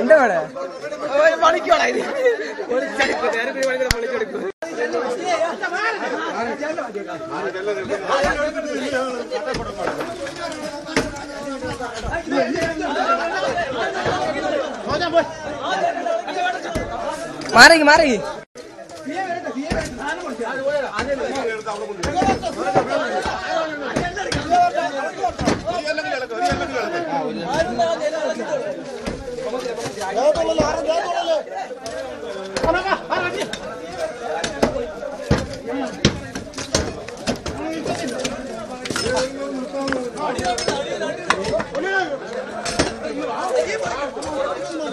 എന്താ വേണേ മണിക്കോളാ ഇത് ഒരു ചടുക്കും ഞാൻ ഒരു മണിക്കൂർ മണിക്കെടുക്കും മാറി മാറി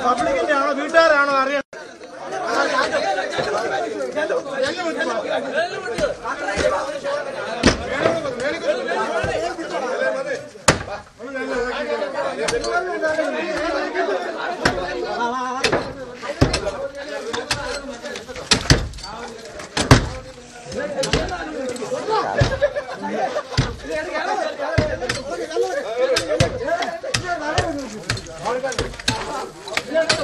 പബ്ലിക്കിന്റെ ആണോ? വീട്ടുകാരാണോ? അറിയണം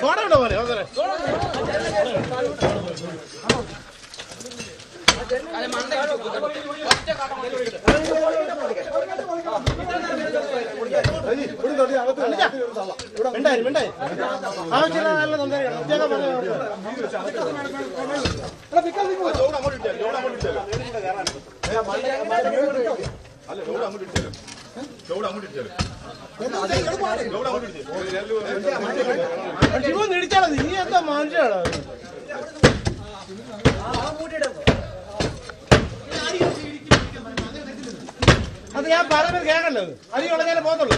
സോടവിടെ പോലെ മിണ്ടായി മിണ്ടായി. ആവശ്യമില്ല നല്ല സംസാരിക്കണം. ഉദ്യോഗം പറഞ്ഞു അങ്ങോട്ട് ഇട്ടാലും ലോഡ് അങ്ങോട്ട് ഇട്ടാലും ശിവൻ ഇടിച്ചാണോ നീ എന്താ മനുഷ്യനാണോ അത് ഞാൻ പറയുന്നത് കേൾക്കല്ലോ അരി ഉടഞ്ഞാലേ പോകത്തുള്ളൂ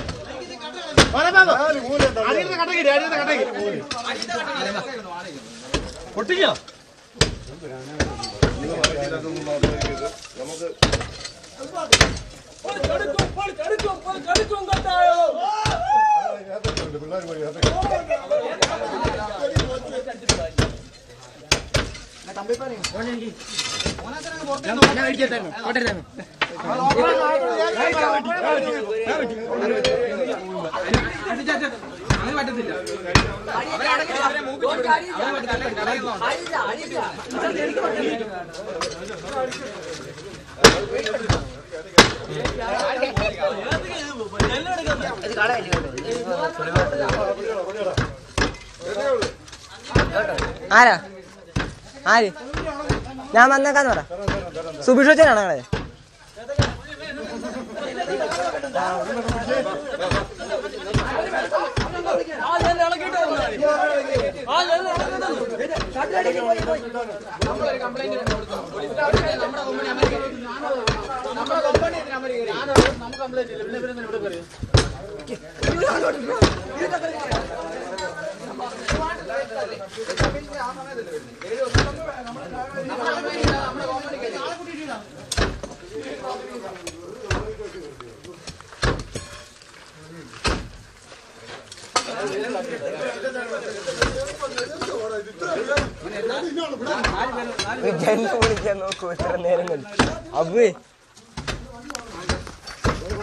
അരിയുടെ കട്ടക്കിരി അരിയുടെ കട്ടക്കിരി പൊട്ടിക്കോ നമുക്ക് അങ്ങനെ പറ്റത്തില്ല അടിയില്ല ആരാ? ആര്? ഞാൻ വന്നേക്കാന്ന് പറ. സുഭിഷോച്ചനാണ് ഞങ്ങളെ നമ്മുടെ കമ്പനി നമ്മുടെ കമ്പനി കംപ്ലൈന്റ് ഇല്ല ഇവിടെ പറയും വിജയനെ വിളിക്കാൻ നോക്കൂ ഇത്ര നേരം കൊണ്ട് അബ്ബേ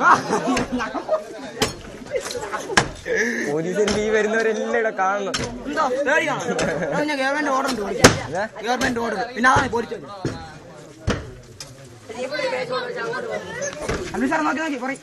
നിർത്തി പോലീസിന്റെ ഈ വരുന്നവരെല്ലാം ഇവിടെ കാണണം. ഗവൺമെന്റ് ഓർഡർ ഉണ്ട് ഗവൺമെന്റ് ഓർഡർ പിന്നെ അതാണ് പോലീസ് സാർ നോക്കി നോക്കി പറയും.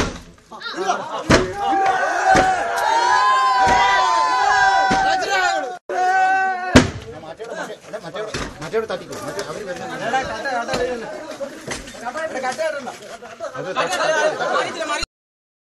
儿